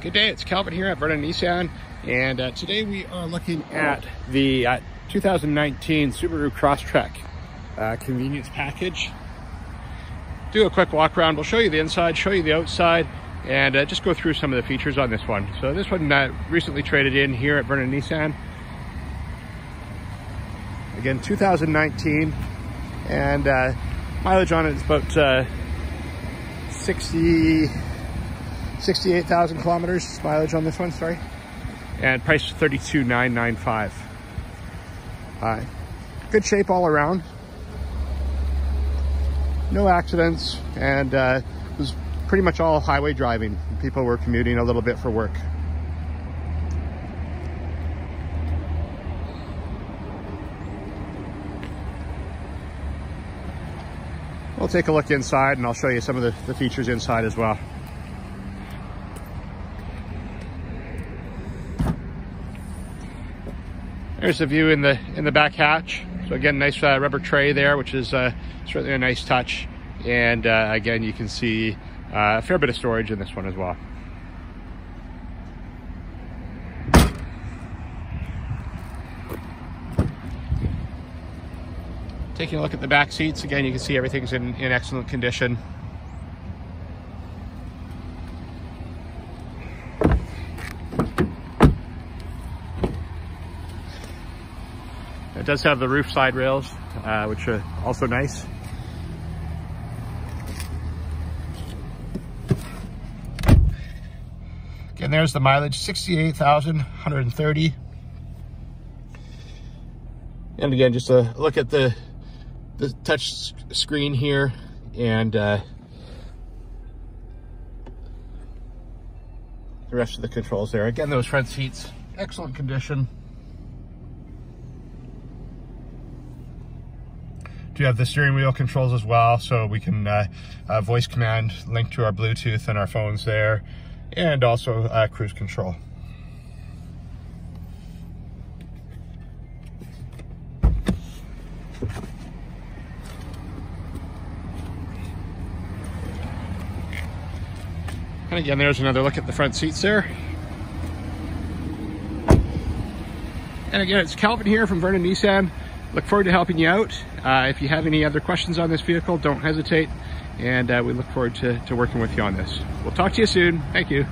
Good day, it's Calvin here at Vernon Nissan, and uh, today we are looking at the uh, 2019 Subaru Crosstrek uh, convenience package. Do a quick walk around, we'll show you the inside, show you the outside, and uh, just go through some of the features on this one. So this one uh, recently traded in here at Vernon Nissan. Again, 2019, and uh, mileage on it is about 60 68,000 kilometers mileage on this one, sorry. And price 32,995. Uh, good shape all around. No accidents and uh, it was pretty much all highway driving. People were commuting a little bit for work. We'll take a look inside and I'll show you some of the, the features inside as well. There's a view in the in the back hatch. So again, nice uh, rubber tray there, which is uh, certainly a nice touch. And uh, again, you can see uh, a fair bit of storage in this one as well. Taking a look at the back seats, again, you can see everything's in, in excellent condition. It does have the roof side rails, uh, which are also nice. Again, there's the mileage, 68,130. And again, just a look at the, the touch screen here and uh, the rest of the controls there. Again, those front seats, excellent condition. Do have the steering wheel controls as well, so we can uh, uh, voice command link to our Bluetooth and our phones there, and also uh, cruise control. And again, there's another look at the front seats there. And again, it's Calvin here from Vernon Nissan. Look forward to helping you out. Uh, if you have any other questions on this vehicle, don't hesitate. And uh, we look forward to, to working with you on this. We'll talk to you soon. Thank you.